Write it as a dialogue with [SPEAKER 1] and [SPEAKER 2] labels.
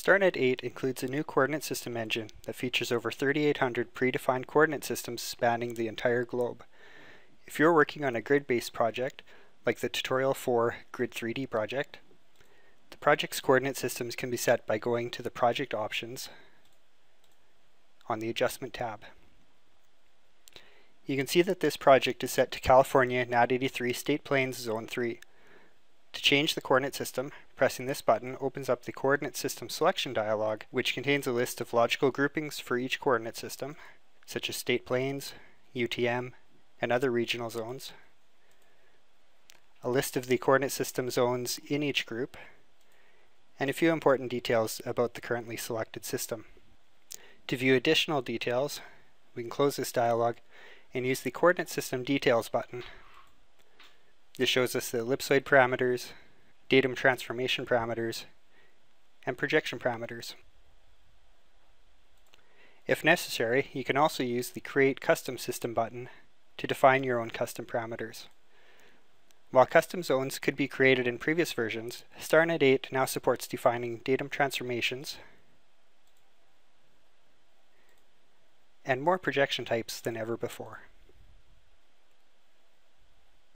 [SPEAKER 1] StarNet 8 includes a new coordinate system engine that features over 3,800 predefined coordinate systems spanning the entire globe. If you're working on a grid-based project, like the Tutorial 4 Grid 3D project, the project's coordinate systems can be set by going to the Project Options on the Adjustment tab. You can see that this project is set to California NAD 83 State Plains Zone 3. To change the coordinate system, pressing this button opens up the Coordinate System Selection dialog, which contains a list of logical groupings for each coordinate system, such as state planes, UTM, and other regional zones, a list of the coordinate system zones in each group, and a few important details about the currently selected system. To view additional details, we can close this dialog and use the Coordinate System Details button this shows us the ellipsoid parameters, datum transformation parameters, and projection parameters. If necessary, you can also use the Create Custom System button to define your own custom parameters. While custom zones could be created in previous versions, StarNet 8 now supports defining datum transformations and more projection types than ever before.